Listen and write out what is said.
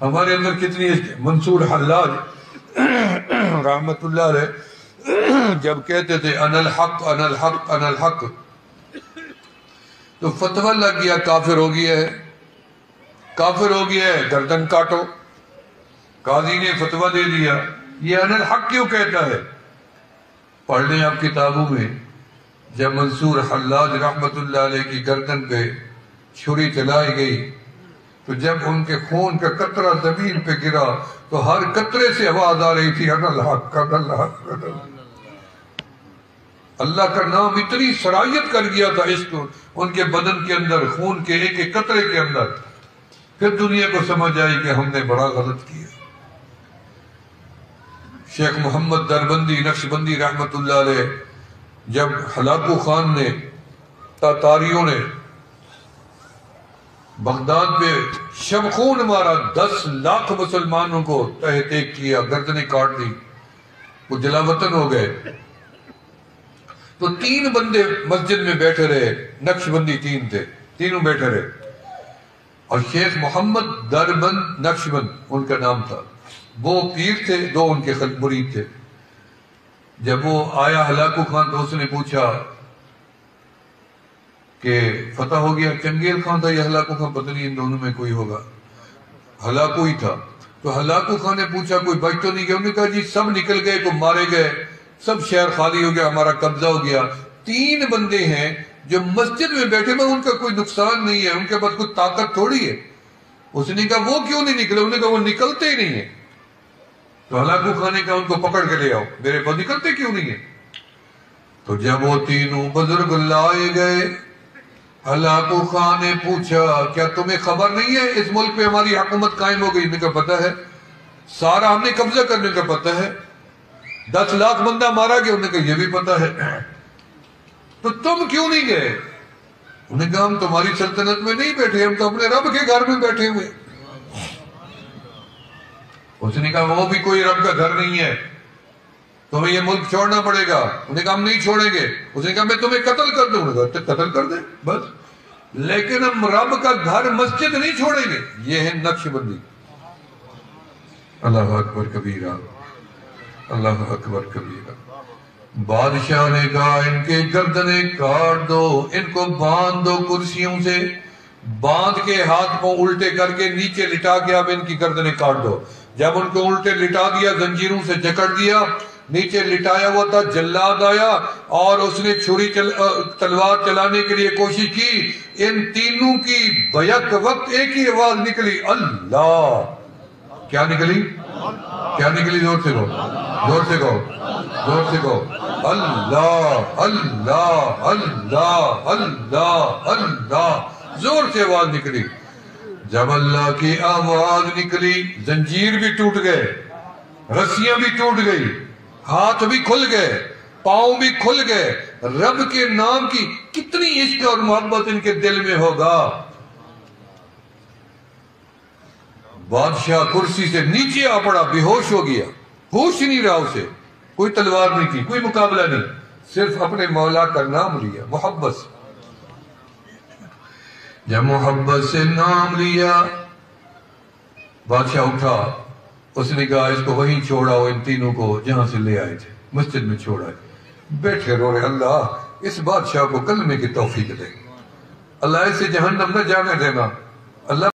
हमारे अंदर कितनी मंसूर हल्लाज रहमतुल्लाह जब कहते थे, अनल हक अनल हक अनल हक तो फतवा लग गया, काफिर हो गया है। काफिर हो गया है, गर्दन काटो। काजी ने फतवा दे दिया, ये अनल हक क्यों कहता है? पढ़ लें आप किताबों में, जब मंसूर हल्लाज रहमतुल्लाह की गर्दन पे छुरी चलाई गई तो जब उनके खून का कतरा ज़मीन पे गिरा तो हर कतरे से आवाज़ आ रही थी अनल हक अनल हक अल्लाह का नाम इतनी सराहियत कर गया था इसको उनके बदन के अंदर, खून के एक एक कतरे के अंदर। फिर दुनिया को समझ आई कि हमने बड़ा गलत किया। शेख मोहम्मद दरबंदी, नक्शबंदी अलैह, जब हलाकू खान ने, तातारियों ने बगदाद पे शमखून मारा दस लाख मुसलमानों को तहतेक किया, गर्दने काट दी। वो जलावतन हो गए। तो तीन बंदे मस्जिद में बैठे रहे, नक्शबंदी तीन थे, तीनों बैठे रहे। और शेख मोहम्मद दरबंद नक्शबंद, उनका नाम था। वो पीर थे, दो उनके मुरीद थे। जब वो आया हलाकू खान तो उसने पूछा कि फतह हो गया, चंगेल खान था, या हलाकू खान, पता नहीं इन दोनों में कोई होगा। हलाकू ही था। तो हलाकू खान ने पूछा, कोई बच तो नहीं गया? उन्होंने कहा, जी, सब निकल गए को मारे गए। सब शहर खाली हो गया, हमारा कब्जा हो गया। तीन बंदे हैं जो मस्जिद में बैठे मैं उनका कोई नुकसान नहीं है। उनके पास कोई ताकत थोड़ी है। उसने कहा, वो क्यों नहीं निकले? उन्होंने कहा, वो निकलते ही नहीं है। तो हलाकू खाने का उनको पकड़ के ले आओ। मेरे पास निकलते क्यों नहीं है? तो जब वो तीनों बुज़ुर्ग लाए गए हलाकू खान ने पूछा, क्या तुम्हें खबर नहीं है? इस मुल्क पे हमारी हुकूमत कायम हो गई? इनका पता है। सारा हमने कब्जा करने का पता है। दस लाख बंदा मारा गया। उन्हें कहा यह भी पता है। तो तुम क्यों नहीं गए? उन्हें कहा, हम तुम्हारी सल्तनत में नहीं बैठे, हम तो अपने रब के घर में बैठे हुए उसने कहा, वो भी कोई रब का घर नहीं है। तुम्हें ये मुल्क छोड़ना पड़ेगा। उन्हें कहा, हम नहीं छोड़ेंगे। उसने कहा, मैं तुम्हें कत्ल कर दूँगा। तो कत्ल कर दे, बस। लेकिन हम रब का घर, मस्जिद नहीं छोड़ेंगे। ये है नक्शबंदी। अल्लाह अकबर कबीरा। अल्लाह अकबर कबीरा। बादशाह ने कहा, इनके गर्दने काट दो, इनको बाँध दो कुर्सियों से। बाँध के हाथ को उल्टे करके नीचे लिटा के अब इनकी गर्दने काट दो। जब उनको उल्टे लिटा दिया, जंजीरों से जकड़ दिया नीचे लिटाया हुआ था जल्लाद आया और उसने छुरी चल, तलवार चलाने के लिए कोशिश की। इन तीनों की बयक वक्त एक ही आवाज़ निकली अल्लाह। क्या निकली? क्या निकली? ज़ोर से गो ज़ोर से गो ज़ोर से गो अल्लाह अल्लाह अल्लाह अल्लाह अल्लाह। ज़ोर से आवाज़ निकली। जब अल्लाह की आवाज़ निकली जंजीर भी टूट गए रस्सियाँ भी टूट गई। हाथ भी खुल गए, पाँव भी खुल गए। रब के नाम की कितनी इश्क और मोहब्बत इनके दिल में होगा। बादशाह कुर्सी से नीचे आ पड़ा, बेहोश हो गया। होश नहीं रहा उसे। कोई तलवार नहीं थी, कोई मुकाबला नहीं। सिर्फ़ अपने मौला का नाम लिया, मोहब्बत से। जब मोहब्बत से नाम लिया, बादशाह उठा। उसने कहा, इसको वहीं छोड़ा इन तीनों को जहाँ से ले आए थे, मस्जिद में छोड़ा बैठे रो रहे अल्लाह, इस बादशाह को कलमे की तोफीक दे। अल्लाह इसे जहन्नम न जाने देना। अल्लाह